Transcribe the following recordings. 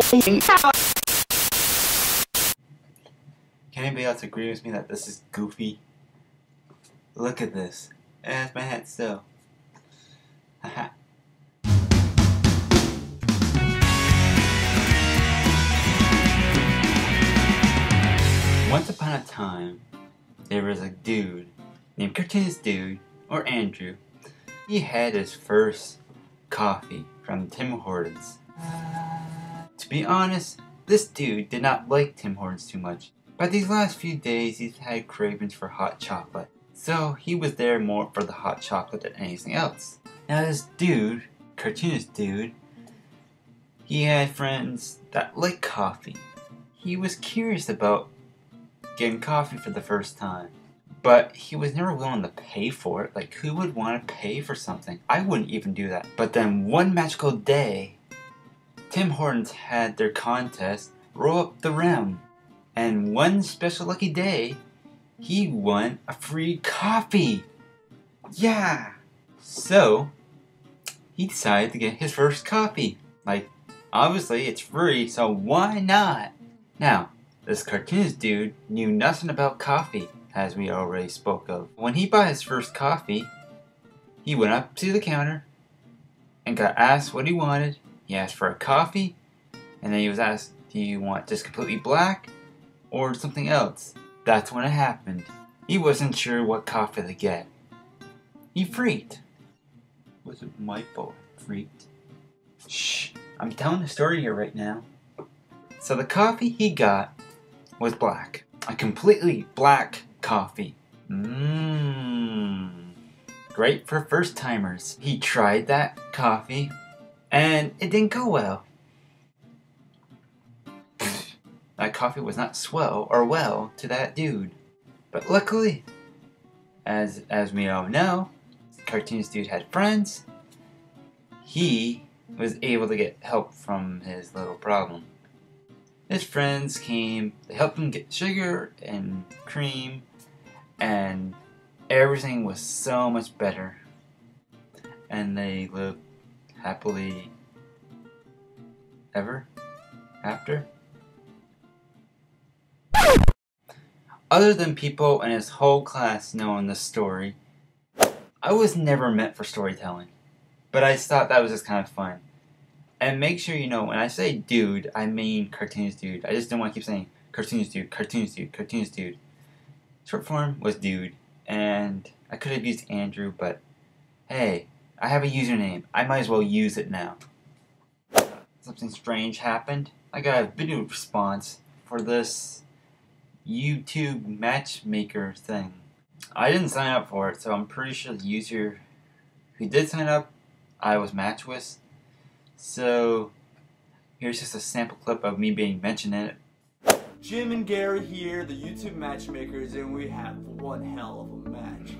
Can anybody else agree with me that this is goofy? Look at this. That's my hat still. Haha. Once upon a time, there was a dude named Cartoonist Dude, or Andrew. He had his first coffee from Tim Hortons. To be honest, this dude did not like Tim Hortons too much. But these last few days, he's had cravings for hot chocolate. So he was there more for the hot chocolate than anything else. Now this dude, cartoonist dude, he had friends that like coffee. He was curious about getting coffee for the first time. But he was never willing to pay for it. Like, who would want to pay for something? I wouldn't even do that. But then one magical day, Tim Hortons had their contest roll up the rim. And one special lucky day, he won a free coffee. Yeah. So, he decided to get his first coffee. Like, obviously it's free, so why not? Now, this cartoonist dude knew nothing about coffee, as we already spoke of. When he bought his first coffee, he went up to the counter and got asked what he wanted. He asked for a coffee, and then he was asked, Do you want just completely black or something else? That's when it happened. He wasn't sure what coffee to get. He freaked. Was it my fault? Freaked. Shh, I'm telling the story here right now. So the coffee he got was black. A completely black coffee. Mmm. Great for first timers. He tried that coffee and it didn't go well. that coffee was not swell or well to that dude. But luckily, as as we all know, cartoonist dude had friends. He was able to get help from his little problem. His friends came, they helped him get sugar and cream, and everything was so much better. And they lived happily ever after. Other than people in his whole class knowing this story, I was never meant for storytelling. But I thought that was just kind of fun. And make sure you know when I say dude, I mean cartoonist dude. I just don't want to keep saying cartoonist dude, cartoonist dude, cartoonist dude. Short form was dude, and I could have used Andrew, but hey, I have a username. I might as well use it now. Something strange happened. I got a video response for this YouTube matchmaker thing. I didn't sign up for it, so I'm pretty sure the user who did sign up, I was matched with. So, here's just a sample clip of me being mentioned in it. Jim and Gary here, the YouTube matchmakers, and we have one hell of a match.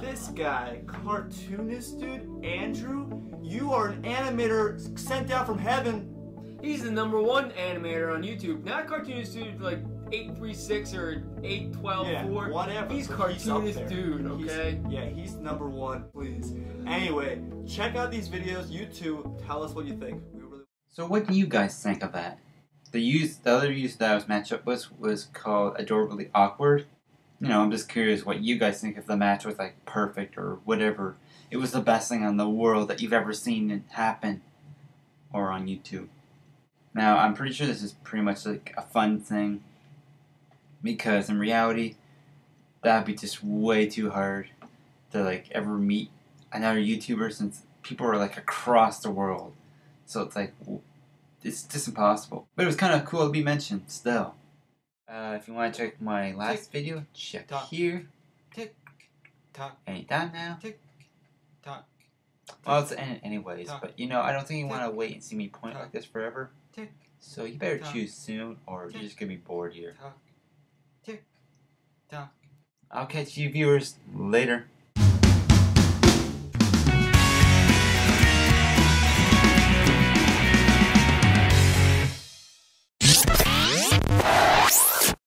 This guy, cartoonist dude, Andrew, you are an animator sent down from heaven. He's the number one animator on YouTube. Not cartoonist dude like 836 or 812 Yeah, 4. whatever. He's cartoonist up there. dude, He's- okay? yeah, he's number one, please. Anyway, check out these videos. You too. Tell us what you think. We really So what do you guys think of that? The use the other use that I was matched up with was called Adorably Awkward. You know, I'm just curious what you guys think if the match was like perfect or whatever. It was the best thing in the world that you've ever seen happen or on YouTube. Now, I'm pretty sure this is pretty much like a fun thing because in reality, that'd be just way too hard to like ever meet another YouTuber since people are like across the world. So it's like it's just impossible. But it was kind of cool to be mentioned still. Uh, if you want to check my last video, check tock. here. tick tock Anytime now. tick tock Well, it's end anyways. Tock. But you know, I don't think you want to wait and see me point Tock. like this forever. tick So you better Tock. choose soon, or you're just gonna be bored here. tock tick tock. I'll catch you viewers later.